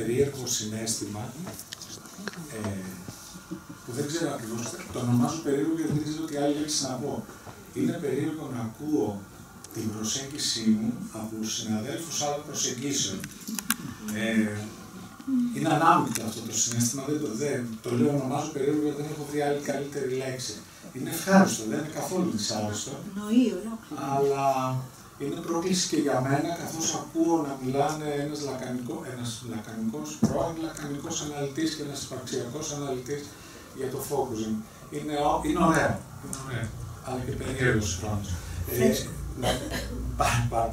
περίεργο συνέστημα ε, που δεν ξέρω ακριβώς. Το ονομάζω περίεργο γιατί δεν ξέρω τι άλλη λέξη να πω. Είναι περίεργο να ακούω την προσέγγιση μου από συναδέλφους άλλων προσεγγίσεων. Ε, είναι ανάμεικτο αυτό το συνέστημα, δεν το, δεν, το λέω ονομάζω περίεργο γιατί δεν έχω βρει άλλη καλύτερη λέξη. Είναι ευχάριστο, δεν είναι καθόλου δυσάρεστο. Αλλά είναι πρόκληση και για μένα, καθώς ακούω να μιλάνε ένας, λακανικό, ένας λακανικός, πρώην λακανικός αναλυτής και ένας υπαρξιακός αναλυτής για το focusing. Είναι, είναι ωραίο, είναι ωραίο, αλλά και περίεργος χρόνος. Ε,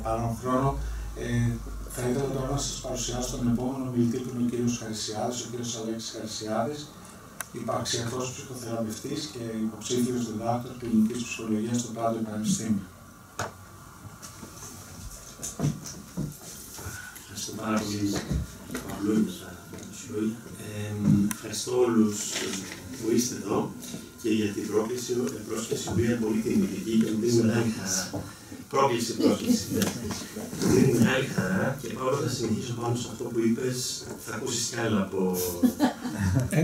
παρόν χρόνο, ε, θα ήθελα τώρα να σας παρουσιάσω τον επόμενο μιλητή που είναι ο κύριος Χαρισιάδης, ο κύριος Αλέξης Χαρισιάδης, υπαρξιακός ψυχοθεραπευτής και υποψήφιος διδάκτορ κλινικής ψυχολογίας στο Πάντο Πανεπιστήμιο. Ευχαριστώ πάρα πολύ, Παύλο, για τα λόγια. Ευχαριστώ όλους που είστε εδώ και για την πρόκληση, πρόσκληση που είναι πολύ τιμητική και μου δίνει μεγάλη χαρά. Πρόκληση, πρόκληση. Μου δίνει μεγάλη χαρά και πάω να συνεχίσω πάνω σε αυτό που είπες. Θα ακούσεις κι άλλα από. Ε,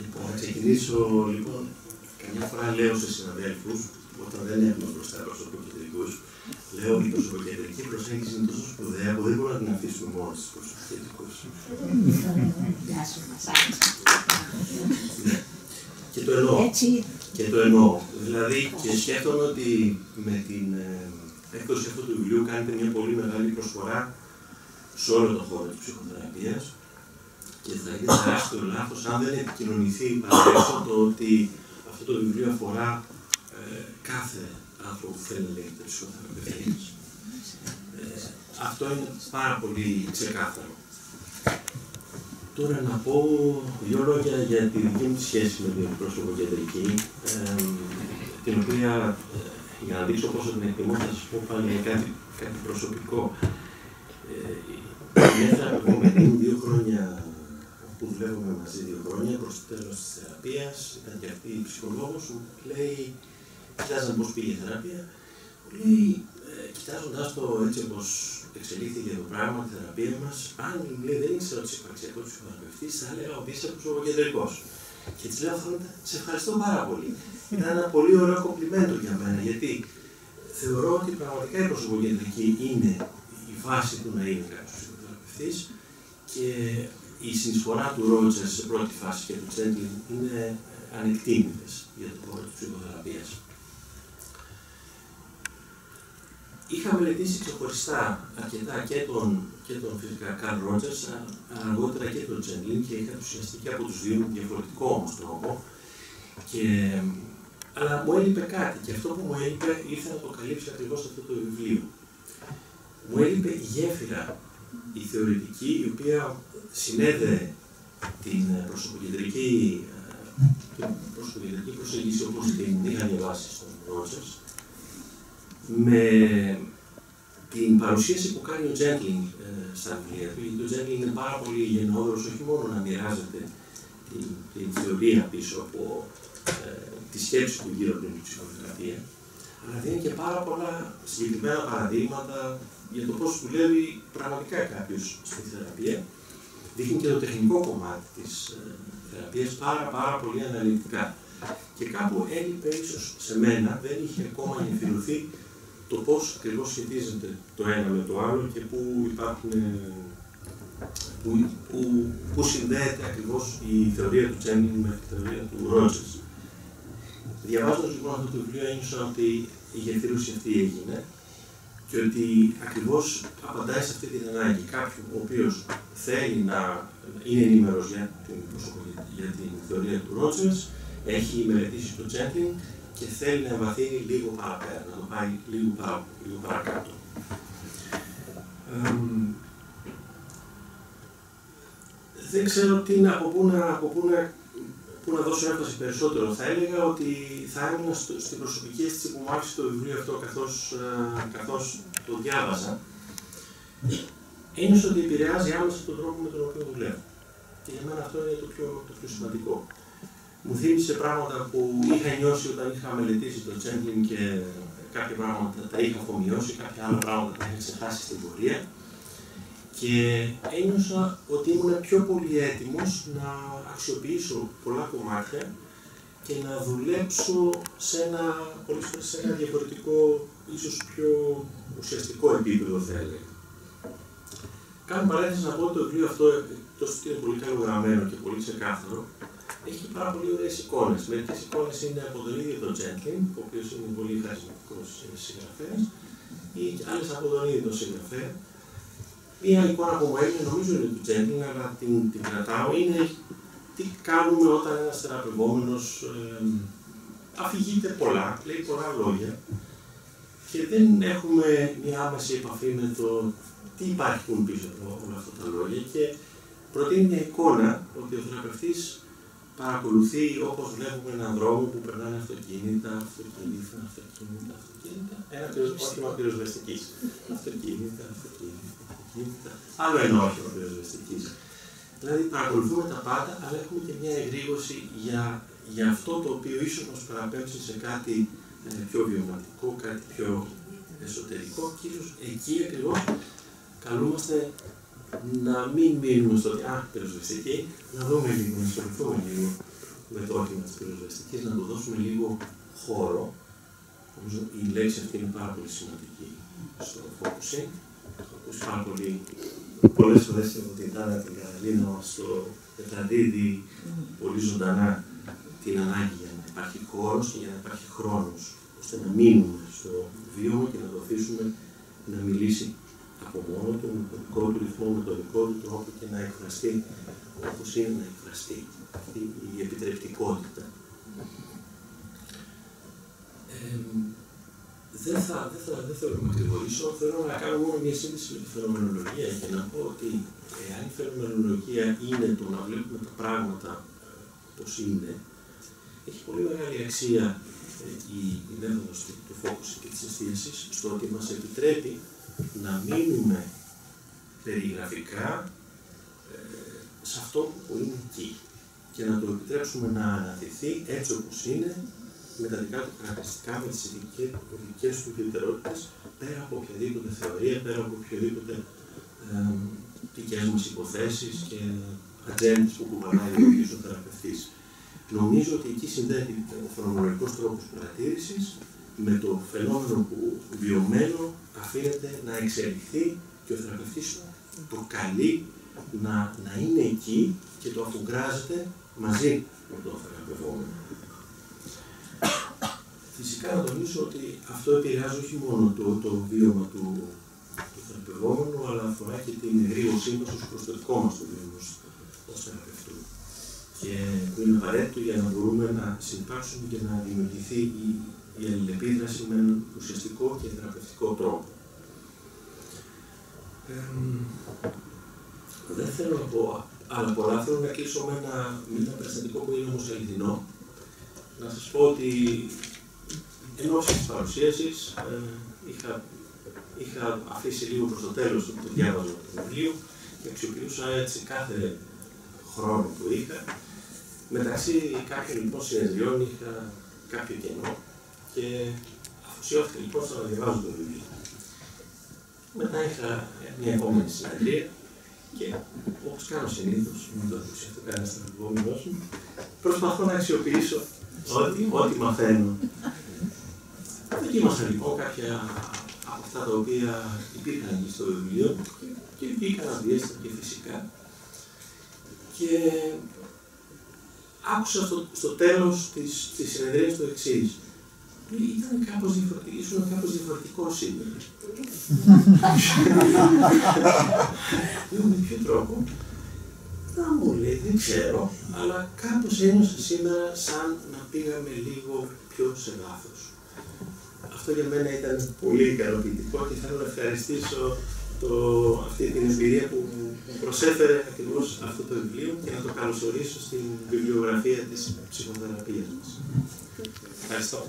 λοιπόν, θα ξεκινήσω λοιπόν. Καμιά φορά λέω σε συναδέλφους, όταν δεν έχουμε μπροστά προσωπικούς Λέω ότι η προσωποκεντρική προσέγγιση είναι τόσο σπουδαία που δεν μπορούμε να την αφήσουμε μόνο στου προσωποκεντρικού. Γεια σου, Και το εννοώ. Και το εννοώ. Δηλαδή, και σκέφτομαι ότι με την ε, έκδοση αυτού του βιβλίου κάνετε μια πολύ μεγάλη προσφορά σε όλο τον χώρο της ψυχοθεραπείας και θα είναι τεράστιο λάθος αν δεν επικοινωνηθεί παραδέσω το ότι αυτό το βιβλίο αφορά ε, κάθε άνθρωπο που θέλει να λέγεται ψυχοθεραπευτής. Ε, αυτό είναι πάρα πολύ ξεκάθαρο. Τώρα να πω δύο λόγια για τη δική μου σχέση με την προσωποκεντρική, ε, την οποία ε, για να δείξω πόσο την εκτιμώ θα σας πω πάλι για κάτι, κάτι προσωπικό. Ε, Έφερα εγώ με την δύο χρόνια που δουλεύουμε μαζί δύο χρόνια προς το τέλος της θεραπείας, ήταν και αυτή η ψυχολόγος μου, λέει κοιτάζαμε πώς πήγε η θεραπεία, μου λέει, ε, κοιτάζοντα το έτσι όπως εξελίχθηκε το πράγμα, τη θεραπεία μας, αν μου λέει δεν ήξερα ότι είσαι υπαρξιακός ψυχοθεραπευτής, θα έλεγα ότι είσαι προσωποκεντρικό. Και της λέω, σε ευχαριστώ πάρα πολύ. Ήταν ένα πολύ ωραίο κομπλιμέντο για μένα, γιατί θεωρώ ότι πραγματικά η προσωποκεντρική είναι η βάση του να είναι κάποιος ψυχοθεραπευτής και η συνεισφορά του Ρότζερ σε πρώτη φάση και του Τσέντλιν είναι ανεκτήμητες για το χώρο της ψυχοθεραπείας. Είχα μελετήσει ξεχωριστά αρκετά και τον, και τον φυσικά Καρλ Ρότζερς, αργότερα και τον Τζεντλίν και είχα ουσιαστικά και από τους δύο με διαφορετικό όμως τρόπο. Και, αλλά μου έλειπε κάτι και αυτό που μου έλειπε ήθελα να το καλύψει ακριβώς αυτό το βιβλίο. Μου έλειπε η γέφυρα, η θεωρητική, η οποία συνέδε την προσωποκεντρική, ε, την προσωποκεντρική προσέγγιση όπως την είχαν διαβάσει στον Ρότζερς, με την παρουσίαση που κάνει ο Τζέντλινγκ ε, στα βιβλία του, γιατί ο Τζέντλινγκ είναι πάρα πολύ γενναιόδωρος όχι μόνο να μοιράζεται την, την θεωρία πίσω από ε, τη σκέψη του γύρω από την ψυχοθεραπεία, αλλά δίνει και πάρα πολλά συγκεκριμένα παραδείγματα για το πώς δουλεύει πραγματικά κάποιος στη θεραπεία. Δείχνει και το τεχνικό κομμάτι της ε, θεραπείας πάρα, πάρα πολύ αναλυτικά. Και κάπου έλειπε ίσως σε μένα, δεν είχε ακόμα ενημερωθεί το πώς ακριβώς σχετίζεται το ένα με το άλλο και πού υπάρχουν, που, που, που συνδέεται ακριβώς η θεωρία του Τσένινγκ με τη θεωρία του Ρότζερς. Διαβάζοντας λοιπόν αυτό το βιβλίο ένιωσα ότι η γεφύρωση αυτή έγινε και ότι ακριβώς απαντάει σε αυτή την ανάγκη κάποιου ο οποίος θέλει να είναι ενήμερος για την, για την θεωρία του Ρότζερς, έχει μελετήσει το Τσέντλινγκ και θέλει να εμβαθύνει λίγο παραπέρα, να το πάει λίγο, παρα, λίγο παρακάτω. δεν ξέρω τι να, από πού να, από πού να, πού να δώσω έμφαση περισσότερο. Θα έλεγα ότι θα έμεινα στην προσωπική αίσθηση που μου άφησε το βιβλίο αυτό καθώς, καθώς το διάβαζα. Ένιωσα ότι επηρεάζει άμεσα τον τρόπο με τον οποίο δουλεύω. Και για μένα αυτό είναι το πιο, το πιο σημαντικό μου θύμισε πράγματα που είχα νιώσει όταν είχα μελετήσει το Τσέντλιν και κάποια πράγματα τα είχα αφομοιώσει, κάποια άλλα πράγματα τα είχα ξεχάσει στην πορεία. Και ένιωσα ότι ήμουν πιο πολύ έτοιμος να αξιοποιήσω πολλά κομμάτια και να δουλέψω σε ένα, πολλές φορές σε ένα διαφορετικό, ίσως πιο ουσιαστικό επίπεδο θα έλεγα. Κάνω παρένθεση να πω ότι το βιβλίο αυτό, εκτός ότι είναι πολύ καλογραμμένο και πολύ ξεκάθαρο, έχει πάρα πολύ ωραίες εικόνες. Μερικές εικόνες είναι από τον ίδιο τον Τζέντλιν, ο οποίος είναι πολύ χαρισματικός συγγραφέας, ή άλλες από τον ίδιο τον συγγραφέα. Μία εικόνα που μου έγινε, νομίζω είναι του Τζέντλιν, αλλά την, την κρατάω, είναι τι κάνουμε όταν ένας θεραπευόμενος ε, αφηγείται πολλά, λέει πολλά λόγια και δεν έχουμε μια άμεση επαφή με το τι υπάρχουν πίσω από όλα αυτά τα λόγια και προτείνει μια εικόνα ότι ο θεραπευτής παρακολουθεί όπως βλέπουμε έναν δρόμο που περνάνε αυτοκίνητα, αυτοκίνητα, αυτοκίνητα, αυτοκίνητα, ένα όχημα πυροσβεστικής. Αυτοκίνητα, αυτοκίνητα, αυτοκίνητα, άλλο ένα όχημα πυροσβεστικής. Δηλαδή παρακολουθούμε τα πάντα, αλλά έχουμε και μια εγρήγορση για, για αυτό το οποίο ίσως μας παραπέμψει σε κάτι ε, πιο βιωματικό, κάτι πιο εσωτερικό και ίσως εκεί ακριβώς καλούμαστε να μην μείνουμε στο ότι α, πυροσβεστική, να δούμε λίγο, να ασχοληθούμε λίγο με το όχημα της πυροσβεστικής, να του δώσουμε λίγο χώρο. Νομίζω η λέξη αυτή είναι πάρα πολύ σημαντική στο focusing. Έχω ακούσει πάρα πολύ πολλές φορές από την Τάνα την Καραλίνα στο μεταδίδει πολύ ζωντανά την ανάγκη για να υπάρχει χώρος και για να υπάρχει χρόνος, ώστε να μείνουμε στο βίωμα και να το αφήσουμε να μιλήσει από μόνο του, με τον δικό του ρυθμό, με τον δικό του τρόπο και να εκφραστεί όπως είναι να εκφραστεί. Αυτή η επιτρεπτικότητα. Ε, δεν θα, δεν θα, δεν θέλω να μακρηγορήσω, θέλω να κάνω μόνο μια σύνδεση με τη φαινομενολογία και να πω ότι εάν η φαινομενολογία είναι το να βλέπουμε τα πράγματα ε, πώς είναι, έχει πολύ μεγάλη αξία ε, η, η μέθοδος του, του focus και της εστίασης στο ότι μας επιτρέπει να μείνουμε περιγραφικά ε, σε αυτό που είναι εκεί και να το επιτρέψουμε να αναδειχθεί έτσι όπως είναι με τα δικά του χαρακτηριστικά, με τις ειδικές του ιδιαιτερότητες, πέρα από οποιαδήποτε θεωρία, πέρα από οποιοδήποτε ε, δικές μας υποθέσεις και ατζέντες που κουβαλάει ο ίδιος ο θεραπευτής. Νομίζω ότι εκεί συνδέεται ο φαινομενολογικός τρόπος παρατήρησης με το φαινόμενο που βιωμένο αφήνεται να εξελιχθεί και ο θεραπευτής το καλεί να, να είναι εκεί και το αφουγκράζεται μαζί με τον θεραπευόμενο. Φυσικά να τονίσω ότι αυτό επηρεάζει όχι μόνο το, το βίωμα του, του θεραπευόμενου, αλλά αφορά και την εγρήγορσή μας ως προς το δικό μας το βίωμα ως θεραπευτού. Και που είναι απαραίτητο για να μπορούμε να συνεπάρξουμε και να δημιουργηθεί η, η αλληλεπίδραση με έναν ουσιαστικό και θεραπευτικό τρόπο. Ε, δεν θέλω να πω άλλα πολλά. Θέλω να κλείσω με ένα, με ένα περιστατικό που είναι όμως αληθινό. Να σας πω ότι εν ώψη της παρουσίασης ε, είχα, είχα αφήσει λίγο προς το τέλος το, το διάβασμα του βιβλίου και αξιοποιούσα έτσι κάθε χρόνο που είχα. Μεταξύ κάποιων λοιπόν συνεδριών είχα κάποιο κενό και αφοσιώθηκα λοιπόν στο να διαβάζω το βιβλίο. Μετά είχα μια επόμενη συναντρία και όπως κάνω συνήθως, με το αυτό κανένα στον επόμενο μου, προσπαθώ να αξιοποιήσω ό,τι, ό,τι μαθαίνω. Δοκίμασα λοιπόν κάποια από αυτά τα οποία υπήρχαν εκεί στο βιβλίο και βγήκαν αδιέστα και φυσικά. Και άκουσα στο, στο τέλος της, της συνεδρίας το εξής ήταν κάπως διαφορετικό, ήσουν κάπως διαφορετικό σήμερα. Λέω με ποιο τρόπο. Να μου λέει, δεν ξέρω, αλλά κάπως ένιωσα σήμερα σαν να πήγαμε λίγο πιο σε βάθος. Αυτό για μένα ήταν πολύ ικανοποιητικό και θέλω να ευχαριστήσω το, αυτή την εμπειρία που μου προσέφερε ακριβώς αυτό το βιβλίο και να το καλωσορίσω στην βιβλιογραφία της ψυχοθεραπείας μας. Ευχαριστώ.